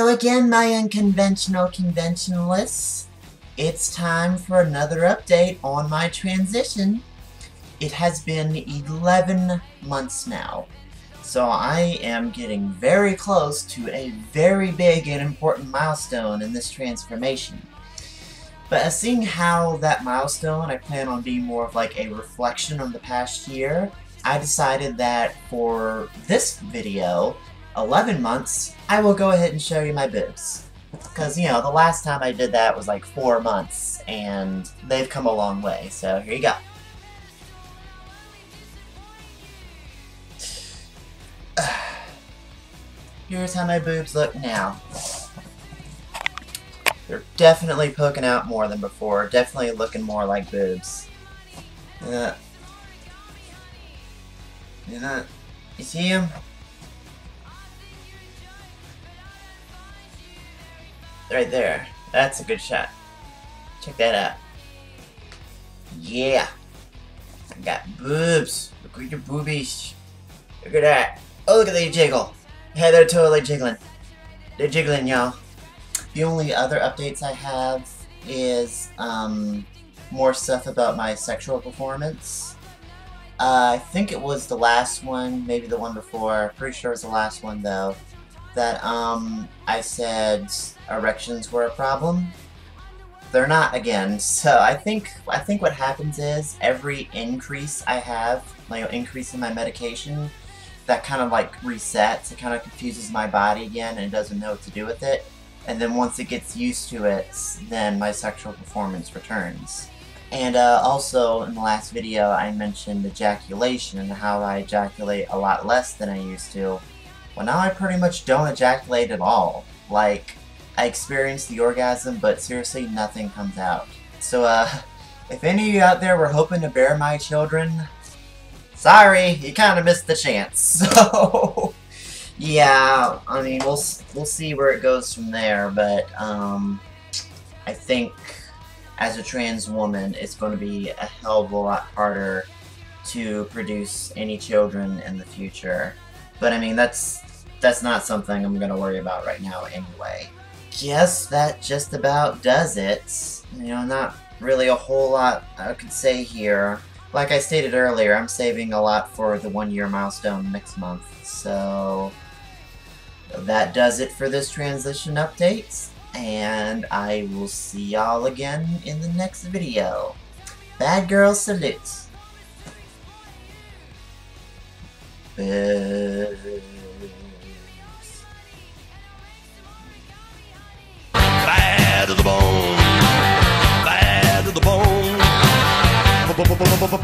Hello again, my unconventional conventionalists. It's time for another update on my transition. It has been 11 months now, so I am getting very close to a very big and important milestone in this transformation. But uh, seeing how that milestone I plan on being more of like a reflection on the past year, I decided that for this video, 11 months, I will go ahead and show you my boobs. Because, you know, the last time I did that was like 4 months, and they've come a long way, so here you go. Here's how my boobs look now. They're definitely poking out more than before, definitely looking more like boobs. Yeah. You see them? Right there. That's a good shot. Check that out. Yeah. I got boobs. Look at your boobies. Look at that. Oh, look at they jiggle. Yeah, they're totally jiggling. They're jiggling, y'all. The only other updates I have is um, more stuff about my sexual performance. Uh, I think it was the last one, maybe the one before. Pretty sure it was the last one, though that um, I said erections were a problem. They're not again. So I think I think what happens is every increase I have, like increase in my medication, that kind of like resets. It kind of confuses my body again, and doesn't know what to do with it. And then once it gets used to it, then my sexual performance returns. And uh, also, in the last video, I mentioned ejaculation and how I ejaculate a lot less than I used to. Well, now I pretty much don't ejaculate at all. Like, I experience the orgasm, but seriously, nothing comes out. So, uh, if any of you out there were hoping to bear my children, sorry, you kind of missed the chance. So, yeah, I mean, we'll, we'll see where it goes from there, but, um, I think as a trans woman, it's going to be a hell of a lot harder to produce any children in the future. But I mean, that's that's not something I'm going to worry about right now anyway. Guess that just about does it. You know, not really a whole lot I could say here. Like I stated earlier, I'm saving a lot for the one year milestone next month, so that does it for this transition update, and I will see y'all again in the next video. Bad girl salutes. Boo. to the bone, bad to the bone, bad